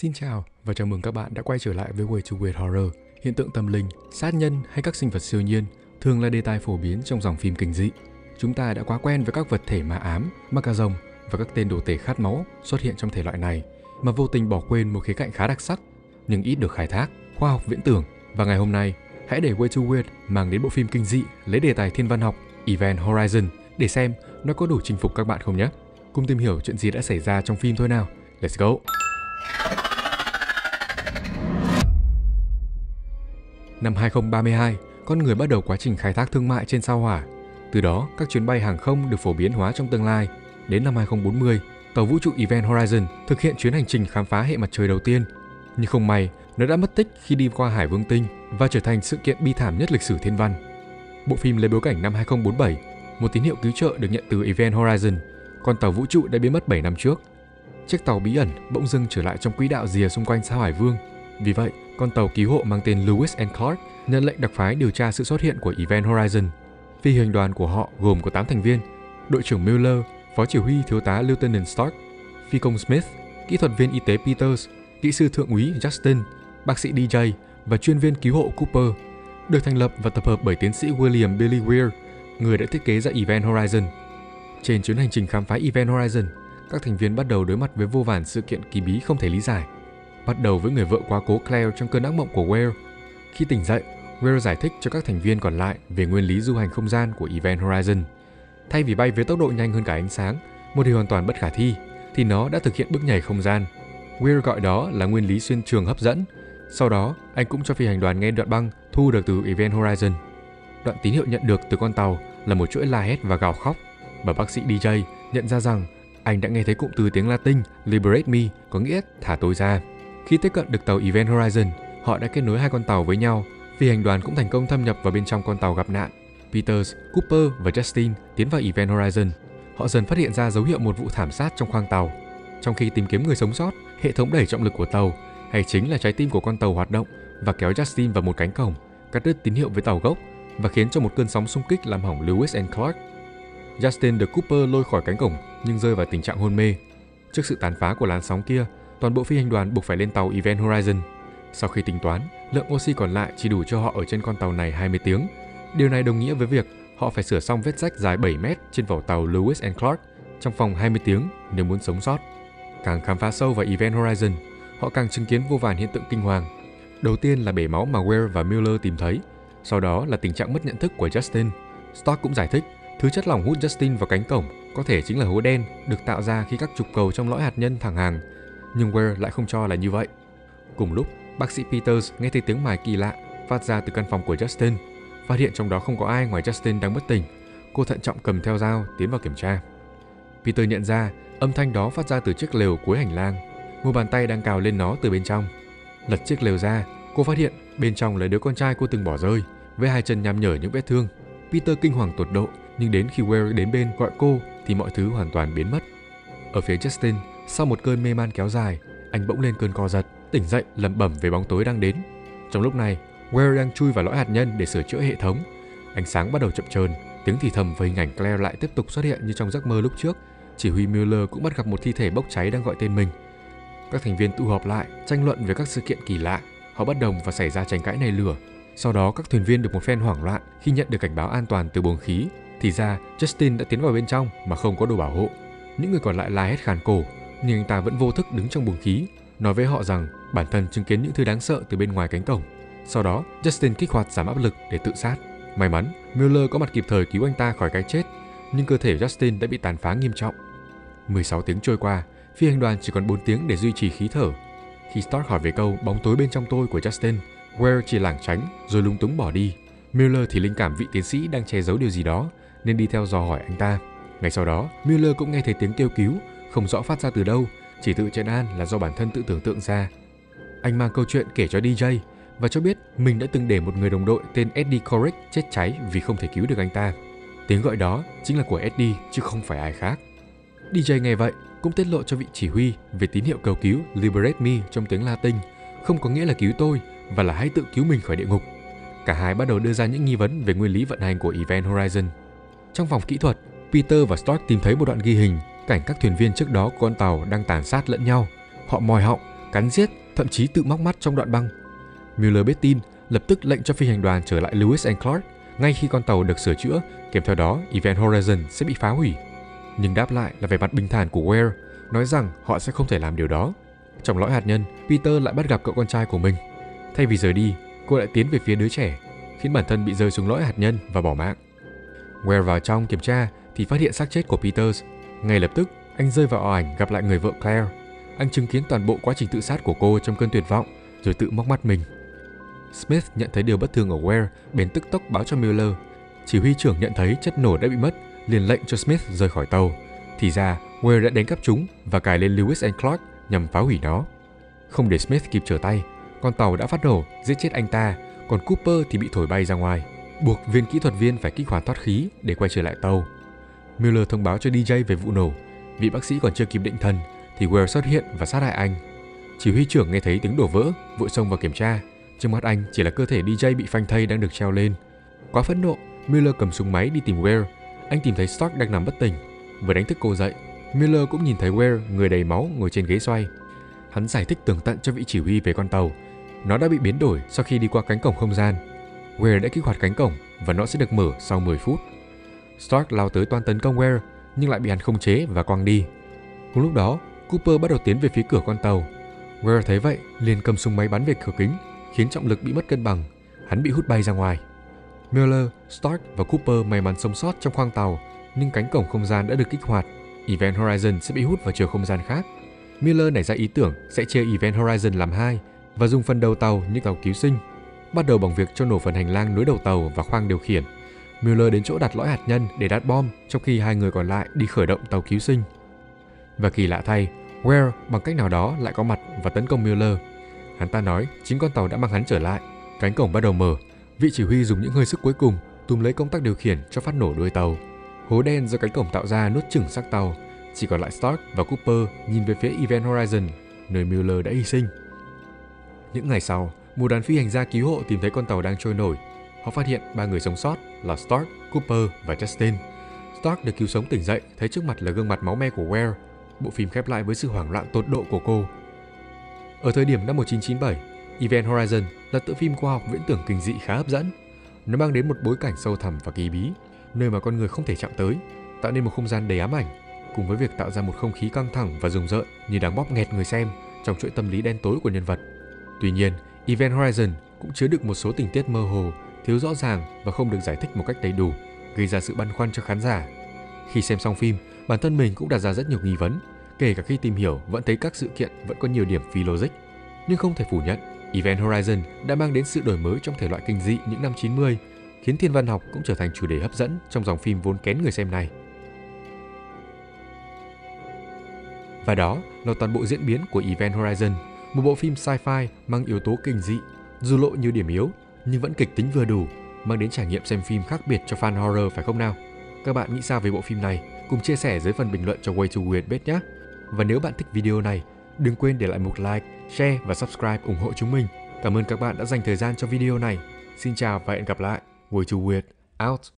Xin chào và chào mừng các bạn đã quay trở lại với Way to Weird Horror. Hiện tượng tâm linh, sát nhân hay các sinh vật siêu nhiên thường là đề tài phổ biến trong dòng phim kinh dị. Chúng ta đã quá quen với các vật thể ma ám, ma cà rồng và các tên đồ tể khát máu xuất hiện trong thể loại này mà vô tình bỏ quên một khía cạnh khá đặc sắc nhưng ít được khai thác, khoa học viễn tưởng. Và ngày hôm nay, hãy để Way to Weird mang đến bộ phim kinh dị lấy đề tài thiên văn học Event Horizon để xem nó có đủ chinh phục các bạn không nhé. Cùng tìm hiểu chuyện gì đã xảy ra trong phim thôi nào. Let's go! Năm 2032, con người bắt đầu quá trình khai thác thương mại trên sao hỏa. Từ đó, các chuyến bay hàng không được phổ biến hóa trong tương lai. Đến năm 2040, tàu vũ trụ Event Horizon thực hiện chuyến hành trình khám phá hệ mặt trời đầu tiên. Nhưng không may, nó đã mất tích khi đi qua Hải Vương Tinh và trở thành sự kiện bi thảm nhất lịch sử thiên văn. Bộ phim lấy bối cảnh năm 2047, một tín hiệu cứu trợ được nhận từ Event Horizon, con tàu vũ trụ đã biến mất 7 năm trước. Chiếc tàu bí ẩn bỗng dưng trở lại trong quỹ đạo rìa xung quanh sao Hải Vương. Vì vậy, con tàu cứu hộ mang tên Lewis and Clark nhận lệnh đặc phái điều tra sự xuất hiện của Event Horizon. Phi hành đoàn của họ gồm có 8 thành viên, đội trưởng Miller, phó chỉ huy thiếu tá Lieutenant Stark, phi công Smith, kỹ thuật viên y tế Peters, kỹ sư thượng úy Justin, bác sĩ DJ và chuyên viên cứu hộ Cooper, được thành lập và tập hợp bởi tiến sĩ William Billy Weir, người đã thiết kế ra Event Horizon. Trên chuyến hành trình khám phá Event Horizon, các thành viên bắt đầu đối mặt với vô vàn sự kiện kỳ bí không thể lý giải. Bắt đầu với người vợ quá cố Claire trong cơn ác mộng của Will. Khi tỉnh dậy, Will giải thích cho các thành viên còn lại về nguyên lý du hành không gian của Event Horizon. Thay vì bay với tốc độ nhanh hơn cả ánh sáng, một điều hoàn toàn bất khả thi, thì nó đã thực hiện bước nhảy không gian. Will gọi đó là nguyên lý xuyên trường hấp dẫn. Sau đó, anh cũng cho phi hành đoàn nghe đoạn băng thu được từ Event Horizon. Đoạn tín hiệu nhận được từ con tàu là một chuỗi la hét và gào khóc, và bác sĩ DJ nhận ra rằng anh đã nghe thấy cụm từ tiếng Latin Liberate Me có nghĩa thả tôi ra. Khi tiếp cận được tàu Event Horizon, họ đã kết nối hai con tàu với nhau. Phi hành đoàn cũng thành công thâm nhập vào bên trong con tàu gặp nạn. Peters, Cooper và Justin tiến vào Event Horizon. Họ dần phát hiện ra dấu hiệu một vụ thảm sát trong khoang tàu. Trong khi tìm kiếm người sống sót, hệ thống đẩy trọng lực của tàu hay chính là trái tim của con tàu hoạt động và kéo Justin vào một cánh cổng, cắt đứt tín hiệu với tàu gốc và khiến cho một cơn sóng xung kích làm hỏng Lewis and Clark. Justin được Cooper lôi khỏi cánh cổng nhưng rơi vào tình trạng hôn mê. Trước sự tàn phá của làn sóng kia, toàn bộ phi hành đoàn buộc phải lên tàu Event Horizon. Sau khi tính toán, lượng oxy còn lại chỉ đủ cho họ ở trên con tàu này 20 tiếng. Điều này đồng nghĩa với việc họ phải sửa xong vết rách dài 7 mét trên vỏ tàu Lewis and Clark trong vòng 20 tiếng nếu muốn sống sót. Càng khám phá sâu vào Event Horizon, họ càng chứng kiến vô vàn hiện tượng kinh hoàng. Đầu tiên là bể máu mà Ware và Miller tìm thấy, sau đó là tình trạng mất nhận thức của Justin. Stark cũng giải thích Thứ chất lỏng hút Justin vào cánh cổng có thể chính là hố đen được tạo ra khi các trục cầu trong lõi hạt nhân thẳng hàng, nhưng Ware lại không cho là như vậy. Cùng lúc, bác sĩ Peters nghe thấy tiếng mài kỳ lạ phát ra từ căn phòng của Justin. Phát hiện trong đó không có ai ngoài Justin đang bất tỉnh, cô thận trọng cầm theo dao tiến vào kiểm tra. Peter nhận ra âm thanh đó phát ra từ chiếc lều cuối hành lang. Một bàn tay đang cào lên nó từ bên trong. Lật chiếc lều ra, cô phát hiện bên trong là đứa con trai cô từng bỏ rơi, với hai chân nham nhở những vết thương. Peter kinh hoàng tột độ, nhưng đến khi Ware đến bên gọi cô thì mọi thứ hoàn toàn biến mất. Ở phía Justin, sau một cơn mê man kéo dài, anh bỗng lên cơn co giật, tỉnh dậy lẩm bẩm về bóng tối đang đến. Trong lúc này, Ware đang chui vào lõi hạt nhân để sửa chữa hệ thống. Ánh sáng bắt đầu chậm chờn, tiếng thì thầm và hình ảnh Claire lại tiếp tục xuất hiện như trong giấc mơ lúc trước. Chỉ huy Mueller cũng bắt gặp một thi thể bốc cháy đang gọi tên mình. Các thành viên tụ họp lại, tranh luận về các sự kiện kỳ lạ. Họ bất đồng và xảy ra tranh cãi này lửa. Sau đó các thuyền viên được một phen hoảng loạn khi nhận được cảnh báo an toàn từ buồng khí thì ra Justin đã tiến vào bên trong mà không có đồ bảo hộ. Những người còn lại la hét khàn cổ, nhưng anh ta vẫn vô thức đứng trong buồng khí, nói với họ rằng bản thân chứng kiến những thứ đáng sợ từ bên ngoài cánh cổng. Sau đó, Justin kích hoạt giảm áp lực để tự sát. May mắn, Mueller có mặt kịp thời cứu anh ta khỏi cái chết, nhưng cơ thể Justin đã bị tàn phá nghiêm trọng. 16 tiếng trôi qua, phi hành đoàn chỉ còn 4 tiếng để duy trì khí thở. Khi Stark hỏi về câu bóng tối bên trong tôi của Justin, Ware chỉ lảng tránh rồi lúng túng bỏ đi. Miller thì linh cảm vị tiến sĩ đang che giấu điều gì đó nên đi theo dò hỏi anh ta. Ngay sau đó, Miller cũng nghe thấy tiếng kêu cứu, không rõ phát ra từ đâu, chỉ tự trấn an là do bản thân tự tưởng tượng ra. Anh mang câu chuyện kể cho DJ và cho biết mình đã từng để một người đồng đội tên Eddie Corrick chết cháy vì không thể cứu được anh ta. Tiếng gọi đó chính là của Eddie chứ không phải ai khác. DJ nghe vậy cũng tiết lộ cho vị chỉ huy về tín hiệu cầu cứu Liberate Me trong tiếng Latin, không có nghĩa là cứu tôi và là hãy tự cứu mình khỏi địa ngục. Cả hai bắt đầu đưa ra những nghi vấn về nguyên lý vận hành của Event Horizon. Trong phòng kỹ thuật, Peter và Stark tìm thấy một đoạn ghi hình cảnh các thuyền viên trước đó của con tàu đang tàn sát lẫn nhau. Họ mòi họng cắn giết, thậm chí tự móc mắt trong đoạn băng. Mueller biết tin, lập tức lệnh cho phi hành đoàn trở lại Lewis and Clark ngay khi con tàu được sửa chữa, kèm theo đó Event Horizon sẽ bị phá hủy. Nhưng đáp lại là vẻ mặt bình thản của Ware, nói rằng họ sẽ không thể làm điều đó. Trong lõi hạt nhân, Peter lại bắt gặp cậu con trai của mình. Thay vì rời đi, cô lại tiến về phía đứa trẻ, khiến bản thân bị rơi xuống lõi hạt nhân và bỏ mạng. Ware vào trong kiểm tra thì phát hiện xác chết của Peters. Ngay lập tức, anh rơi vào ảo ảnh gặp lại người vợ Claire. Anh chứng kiến toàn bộ quá trình tự sát của cô trong cơn tuyệt vọng, rồi tự móc mắt mình. Smith nhận thấy điều bất thường ở Ware, bèn tức tốc báo cho Miller. Chỉ huy trưởng nhận thấy chất nổ đã bị mất, liền lệnh cho Smith rời khỏi tàu. Thì ra, Ware đã đánh cắp chúng và cài lên Lewis and Clark nhằm phá hủy nó. Không để Smith kịp trở tay, con tàu đã phát nổ, giết chết anh ta, còn Cooper thì bị thổi bay ra ngoài, buộc viên kỹ thuật viên phải kích hoạt thoát khí để quay trở lại tàu. Miller thông báo cho DJ về vụ nổ. Vị bác sĩ còn chưa kịp định thần thì Ware xuất hiện và sát hại anh. Chỉ huy trưởng nghe thấy tiếng đổ vỡ, vội xông vào kiểm tra. Trước mắt anh chỉ là cơ thể DJ bị phanh thây đang được treo lên. Quá phẫn nộ, Miller cầm súng máy đi tìm Ware. Anh tìm thấy Stark đang nằm bất tỉnh. Vừa đánh thức cô dậy, Miller cũng nhìn thấy Ware người đầy máu ngồi trên ghế xoay. Hắn giải thích tường tận cho vị chỉ huy về con tàu. Nó đã bị biến đổi sau khi đi qua cánh cổng không gian. Ware đã kích hoạt cánh cổng và nó sẽ được mở sau 10 phút. Stark lao tới toan tấn công Ware nhưng lại bị hắn khống chế và quăng đi. Cùng lúc đó, Cooper bắt đầu tiến về phía cửa con tàu. Ware thấy vậy, liền cầm súng máy bắn về cửa kính, khiến trọng lực bị mất cân bằng. Hắn bị hút bay ra ngoài. Miller, Stark và Cooper may mắn sống sót trong khoang tàu, nhưng cánh cổng không gian đã được kích hoạt. Event Horizon sẽ bị hút vào chiều không gian khác. Miller nảy ra ý tưởng sẽ chia Event Horizon làm hai và dùng phần đầu tàu như tàu cứu sinh. Bắt đầu bằng việc cho nổ phần hành lang nối đầu tàu và khoang điều khiển. Mueller đến chỗ đặt lõi hạt nhân để đặt bom, trong khi hai người còn lại đi khởi động tàu cứu sinh. Và kỳ lạ thay, Ware bằng cách nào đó lại có mặt và tấn công Mueller. Hắn ta nói chính con tàu đã mang hắn trở lại. Cánh cổng bắt đầu mở. Vị chỉ huy dùng những hơi sức cuối cùng túm lấy công tắc điều khiển cho phát nổ đuôi tàu. Hố đen do cánh cổng tạo ra nuốt chửng xác tàu. Chỉ còn lại Stark và Cooper nhìn về phía Event Horizon, nơi Mueller đã hy sinh. Những ngày sau, một đoàn phi hành gia cứu hộ tìm thấy con tàu đang trôi nổi. Họ phát hiện ba người sống sót là Stark, Cooper và Justin. Stark được cứu sống tỉnh dậy, thấy trước mặt là gương mặt máu me của Ware. Bộ phim khép lại với sự hoảng loạn tột độ của cô. Ở thời điểm năm 1997, Event Horizon là tựa phim khoa học viễn tưởng kinh dị khá hấp dẫn. Nó mang đến một bối cảnh sâu thẳm và kỳ bí, nơi mà con người không thể chạm tới, tạo nên một không gian đầy ám ảnh, cùng với việc tạo ra một không khí căng thẳng và rùng rợn như đang bóp nghẹt người xem trong chuỗi tâm lý đen tối của nhân vật. Tuy nhiên, Event Horizon cũng chứa được một số tình tiết mơ hồ, thiếu rõ ràng và không được giải thích một cách đầy đủ, gây ra sự băn khoăn cho khán giả. Khi xem xong phim, bản thân mình cũng đặt ra rất nhiều nghi vấn, kể cả khi tìm hiểu vẫn thấy các sự kiện vẫn có nhiều điểm phi logic. Nhưng không thể phủ nhận, Event Horizon đã mang đến sự đổi mới trong thể loại kinh dị những năm 90, khiến thiên văn học cũng trở thành chủ đề hấp dẫn trong dòng phim vốn kén người xem này. Và đó là toàn bộ diễn biến của Event Horizon, một bộ phim sci-fi mang yếu tố kinh dị, dù lộ nhiều điểm yếu nhưng vẫn kịch tính vừa đủ, mang đến trải nghiệm xem phim khác biệt cho fan horror phải không nào? Các bạn nghĩ sao về bộ phim này? Cùng chia sẻ dưới phần bình luận cho Way to Weird biết nhé! Và nếu bạn thích video này, đừng quên để lại một like, share và subscribe ủng hộ chúng mình. Cảm ơn các bạn đã dành thời gian cho video này. Xin chào và hẹn gặp lại. Way to Weird out.